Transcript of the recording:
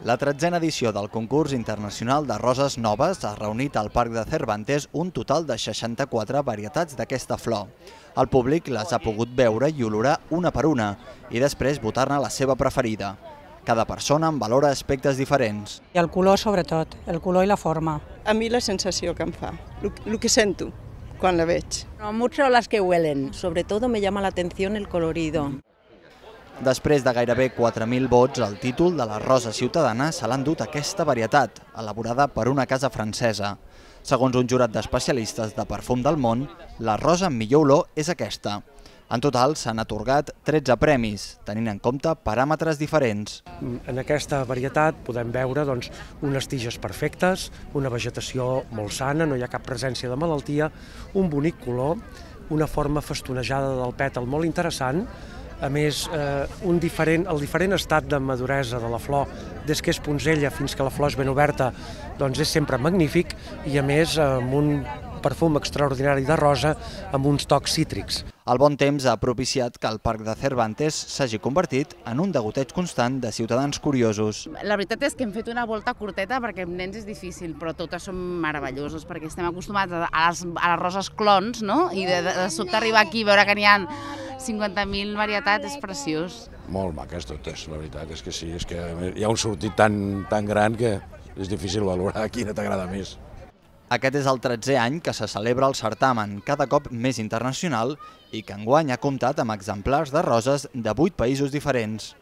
La tretzena edició del concurs internacional de roses noves ha reunit al Parc de Cervantes un total de 64 varietats d'aquesta flor. El públic les ha pogut veure i olorar una per una i després votar-ne la seva preferida. Cada persona en valora aspectes diferents. I el color sobretot, el color i la forma. A mi la sensació que em fa, el que sento quan la veig. No, mucho las que huelen. Sobre todo me llama la atención el colorido. Després de gairebé 4.000 vots, el títol de la rosa ciutadana se l'ha endut aquesta varietat, elaborada per una casa francesa. Segons un jurat d'especialistes de perfum del món, la rosa amb millor olor és aquesta. En total s'han atorgat 13 premis, tenint en compte paràmetres diferents. En aquesta varietat podem veure doncs, unes tiges perfectes, una vegetació molt sana, no hi ha cap presència de malaltia, un bonic color, una forma festonejada del pètal molt interessant, a més, eh, un diferent, el diferent estat de maduresa de la flor, des que és punzella fins que la flor és ben oberta, doncs és sempre magnífic i a més amb un perfum extraordinari de rosa amb uns tocs cítrics. El bon temps ha propiciat que el Parc de Cervantes s'hagi convertit en un degoteig constant de ciutadans curiosos. La veritat és que hem fet una volta curteta perquè amb nens és difícil, però totes són meravelloses perquè estem acostumats a les, a les roses clons, no? I de, de, de sobte arribar aquí i veure que n'hi ha 50.000 varietats és preciós. Molt maques totes, la veritat és que sí, és que hi ha un sortit tan, tan gran que és difícil valorar quina t'agrada més. Aquest és el 13è any que se celebra el certamen, cada cop més internacional, i que enguany ha comptat amb exemplars de roses de 8 països diferents.